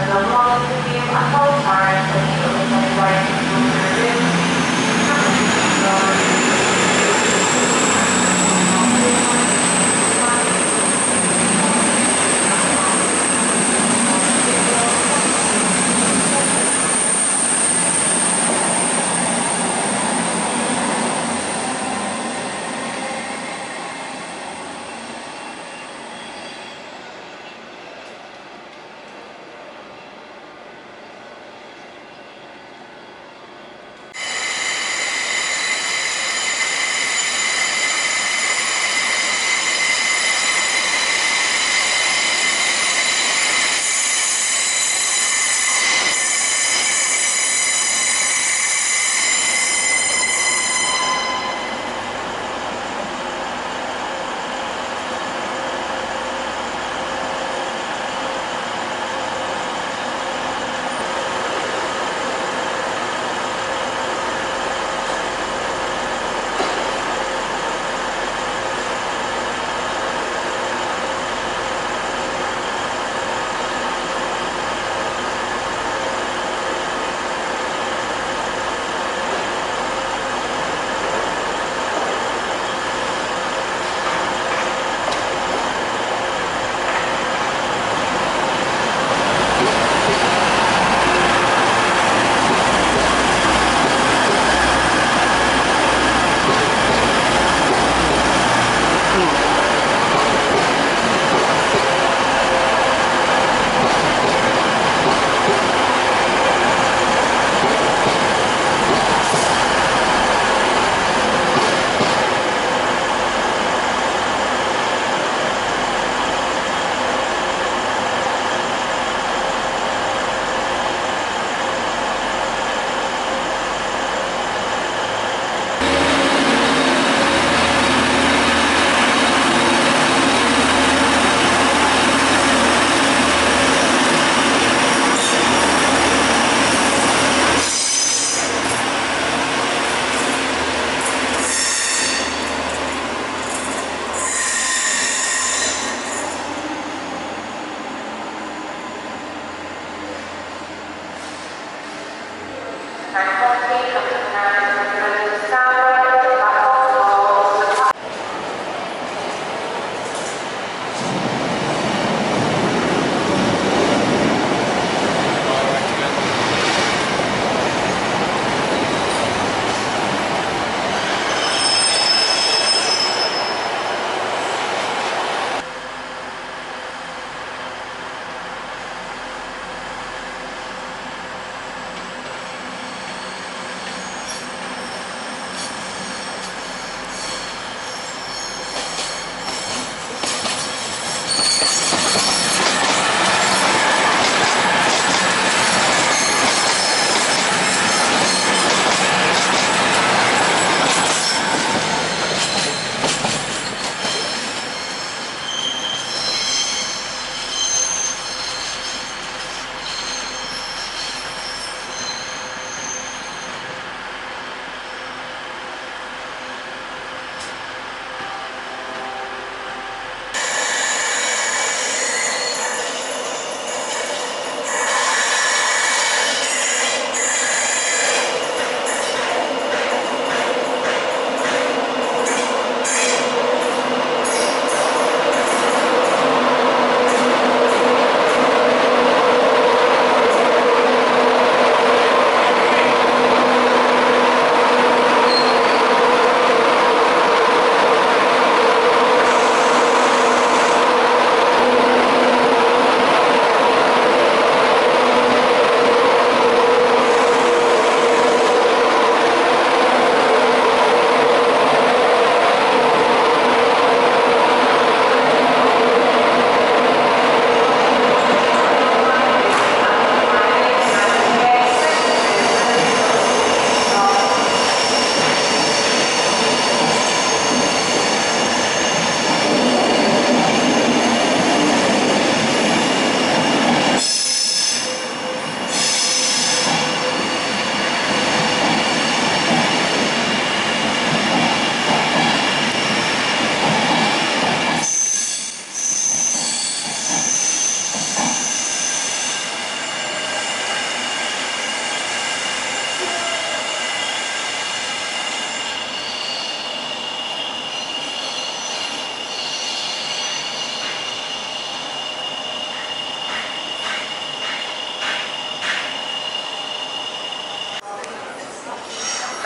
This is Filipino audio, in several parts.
keep your personal belongings with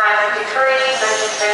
time would be